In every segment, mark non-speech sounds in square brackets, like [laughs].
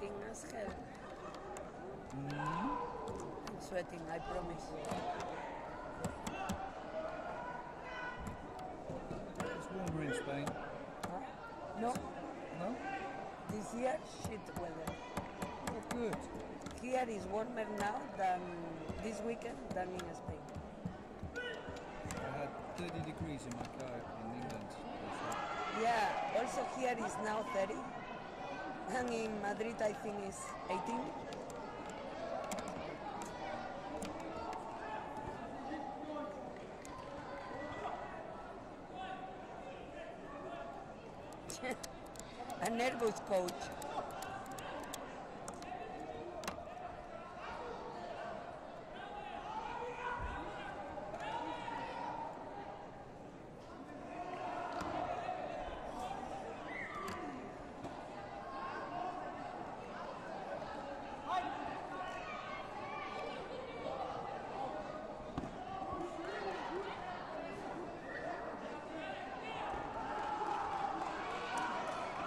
Mm-hmm. I'm sweating, I promise. It's warmer in Spain. No, No? this year shit weather. Oh, good. Here is warmer now than this weekend than in Spain. I had 30 degrees in my car in England. Yeah, also here is now 30. And in Madrid I think is 18. [laughs] A nervous coach.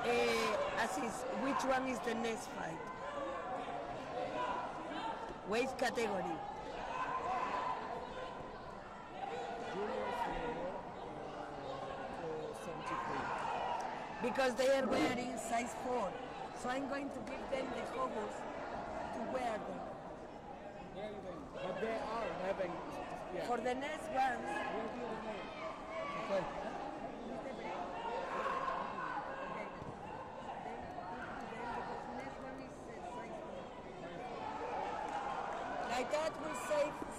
Eh, Assis, which one is the next fight? Weight category. Because they are wearing size 4. So I'm going to give them the hogus to wear them. But they are having. Yeah. For the next one, Okay. Like that will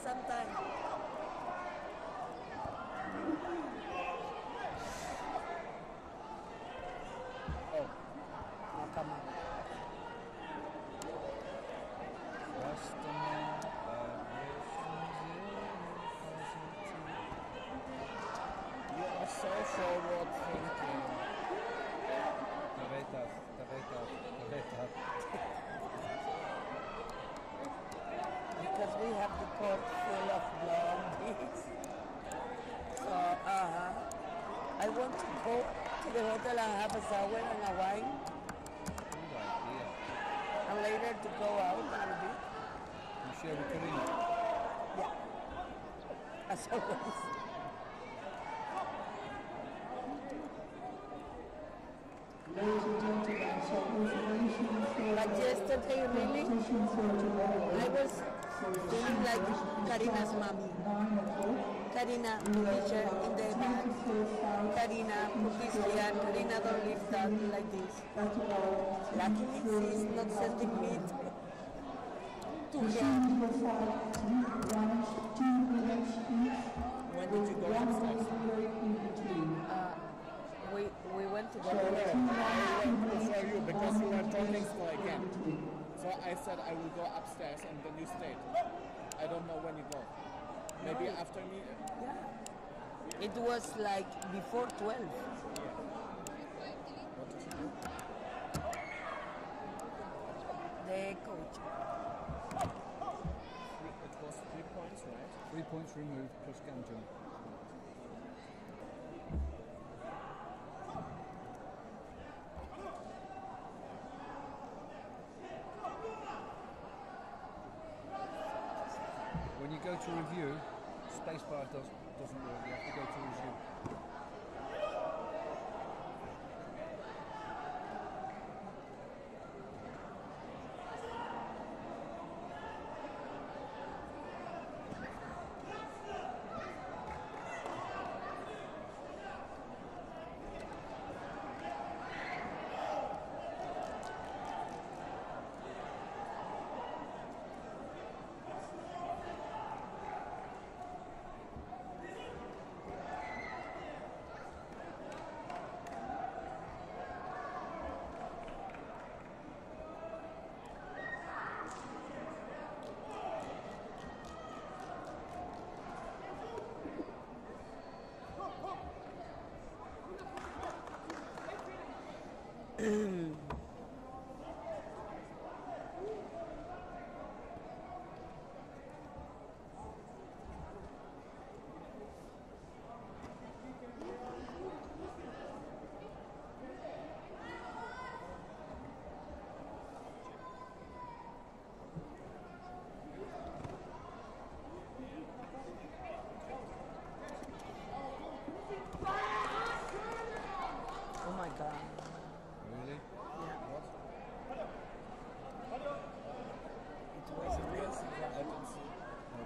time. Oh, Now you are so forward thinking. Dat, we have the court full of blondies. So, uh-huh. I want to go to the hotel and have a sour and a wine, Good idea. and later to go out a little bit. You share with Karina. As always. Ladies and gentlemen, some information for But yesterday, really, competition for tomorrow. I was feeling like Karina's mommy. Karina, teacher in the back. Karina, put this here. Karina, don't leave that like this. That's about Luckily, she's not sending me to, to The her. teams will fight three rounds, two minutes each. When did you go One upstairs? minute break in between. We, we went to go two there. I rounds, went before you because you were talking still in again. Between. So I said I will go upstairs and then you stayed. I don't know when you go. Maybe after me. Yeah. It was like before 12. What did you do? The coach. It was three points, right? Three points removed plus Gamjeom. Go to review, spacebar does, doesn't work. You have to go to resume. Oh my God.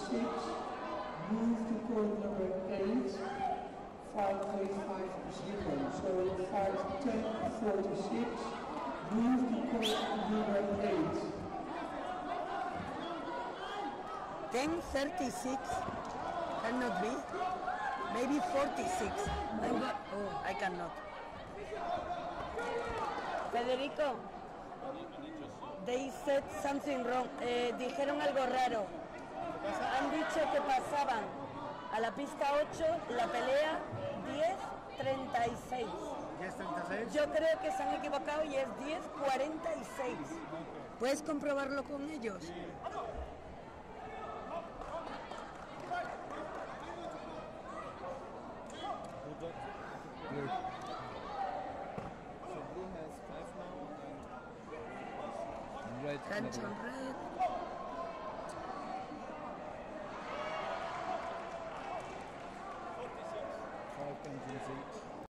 1046, move to court number 8, fight 350. So fight 1046, move to court number 8. 1036 cannot be. Maybe 46. I'm go- oh, I cannot. Federico, they said something wrong. Eh, dijeron algo raro. Han dicho que pasaban a la pista 8 la pelea 10-36. Yo creo que se han equivocado y es 10-46. ¿Puedes comprobarlo con ellos? Cancha red.